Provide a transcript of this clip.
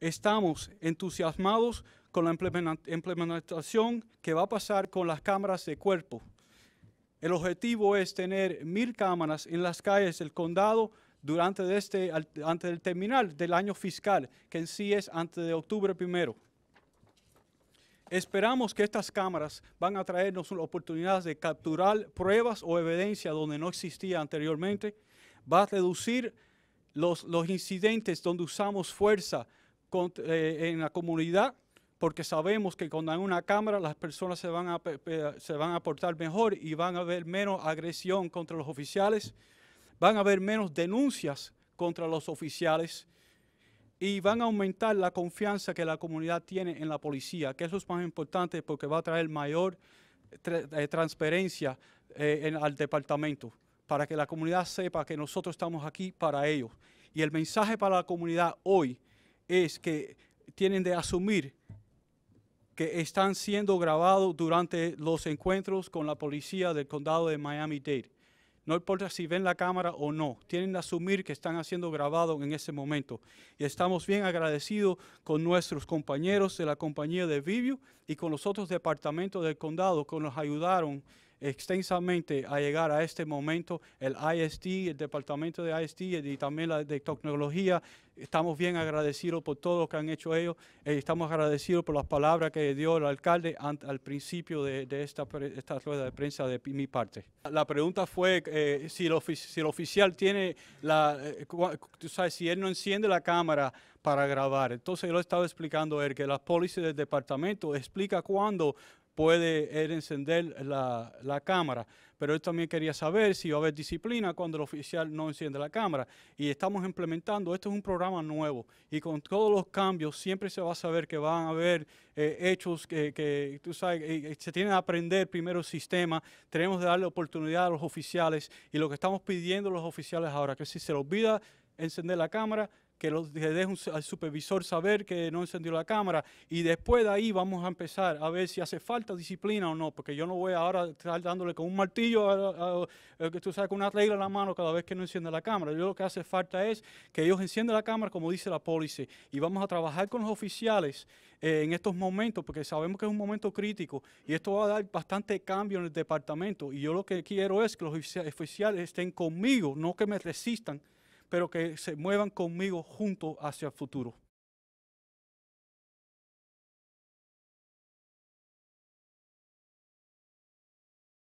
estamos entusiasmados con la implementación que va a pasar con las cámaras de cuerpo. El objetivo es tener mil cámaras en las calles del condado durante este, antes del terminal del año fiscal, que en sí es antes de octubre primero. Esperamos que estas cámaras van a traernos oportunidades de capturar pruebas o evidencia donde no existía anteriormente. Va a reducir los, los incidentes donde usamos fuerza eh, en la comunidad, porque sabemos que cuando hay una cámara las personas se van, a, se van a portar mejor y van a haber menos agresión contra los oficiales, van a haber menos denuncias contra los oficiales y van a aumentar la confianza que la comunidad tiene en la policía, que eso es más importante porque va a traer mayor eh, transparencia eh, al departamento, para que la comunidad sepa que nosotros estamos aquí para ellos. Y el mensaje para la comunidad hoy es que tienen de asumir que están siendo grabados durante los encuentros con la policía del condado de Miami-Dade. No importa si ven la cámara o no, tienen de asumir que están siendo grabados en ese momento. Y estamos bien agradecidos con nuestros compañeros de la compañía de Vivio y con los otros departamentos del condado que nos ayudaron extensamente a llegar a este momento, el ISD, el departamento de ISD y también la de tecnología. Estamos bien agradecidos por todo lo que han hecho ellos. Eh, estamos agradecidos por las palabras que dio el alcalde al principio de, esta, esta, rueda de prensa de mi parte. La pregunta fue eh, si, el si, el oficial tiene la, eh, tú sabes, si él no enciende la cámara para grabar. Entonces yo le estaba explicando él que la policía del departamento explica cuándo puede él encender la, cámara. Pero él también quería saber si va a haber disciplina cuando el oficial no enciende la cámara. Y estamos implementando, esto es un programa nuevo, y con todos los cambios siempre se va a saber que van a haber eh, hechos que, tú sabes, eh, se tienen que aprender primero el sistema, tenemos que darle oportunidad a los oficiales, y lo que estamos pidiendo a los oficiales ahora, que si se les olvida encender la cámara, que los deje al supervisor saber que no encendió la cámara y después de ahí vamos a empezar a ver si hace falta disciplina o no, porque yo no voy ahora a estar dándole con un martillo, que tú sabes, con una regla en la mano cada vez que no enciende la cámara. Yo lo que hace falta es que ellos enciendan la cámara como dice la policía y vamos a trabajar con los oficiales eh, en estos momentos, porque sabemos que es un momento crítico y esto va a dar bastante cambio en el departamento y yo lo que quiero es que los oficiales estén conmigo, no que me resistan pero que se muevan conmigo juntos hacia el futuro.